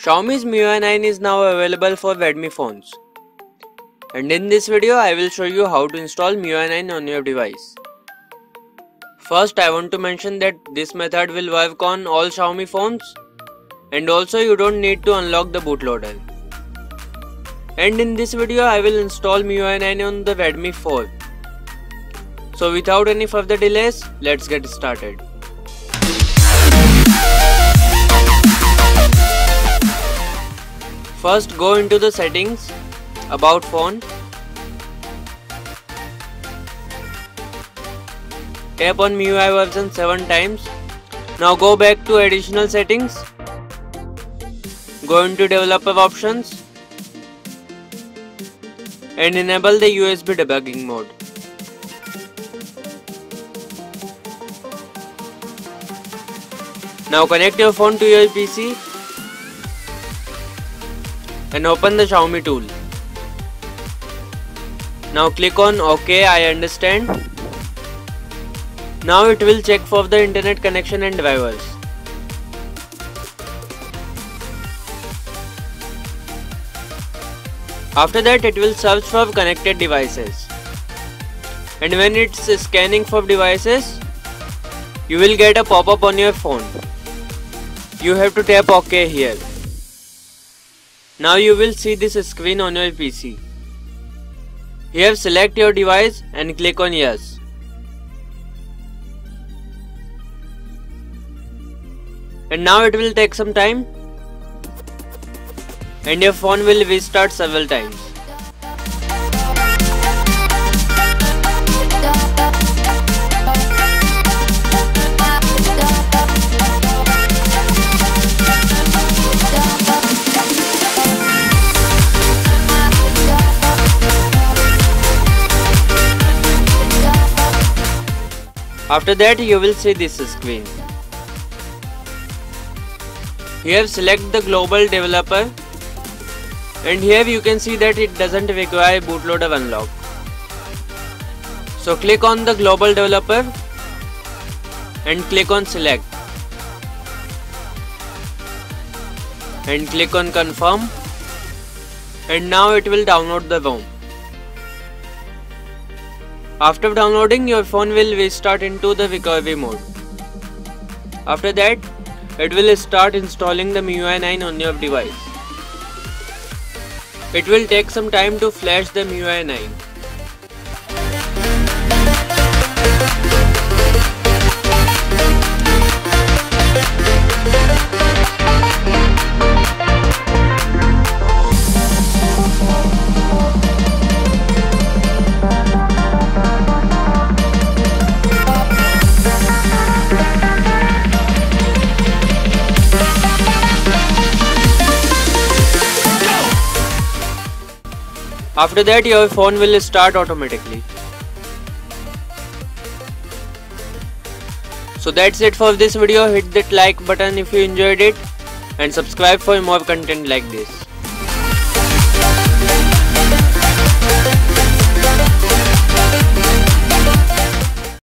Xiaomi's MIUI 9 is now available for Redmi phones. And in this video I will show you how to install MIUI 9 on your device. First I want to mention that this method will work on all Xiaomi phones and also you don't need to unlock the bootloader. And in this video I will install MIUI 9 on the Redmi 4. So without any further delays, let's get started. First go into the settings, about phone. Tap on MIUI version 7 times. Now go back to additional settings. Go into developer options and enable the USB debugging mode. Now connect your phone to your PC and open the Xiaomi tool. Now click on OK I understand. Now it will check for the internet connection and drivers. After that it will search for connected devices. And when it's scanning for devices, you will get a pop-up on your phone. You have to tap OK here. Now you will see this screen on your PC. Here select your device and click on yes. And now it will take some time and your phone will restart several times. After that you will see this screen. Here select the global developer and here you can see that it doesn't require bootloader unlock. So click on the global developer and click on select and click on confirm and now it will download the ROM. After downloading, your phone will restart into the recovery mode. After that, it will start installing the MIUI 9 on your device. It will take some time to flash the MIUI 9. After that your phone will start automatically. So that's it for this video. Hit that like button if you enjoyed it and subscribe for more content like this.